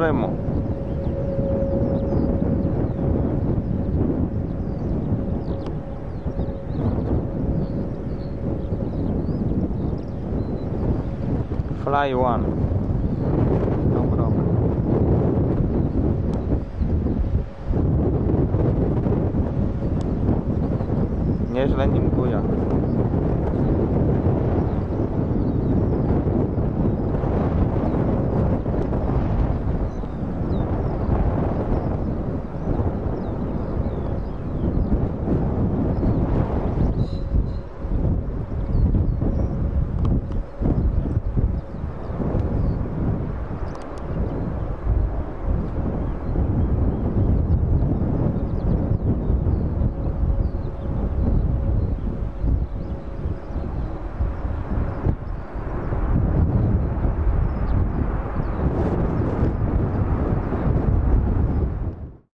Rzymu. Fly one. No problem. Nieźle nim buja.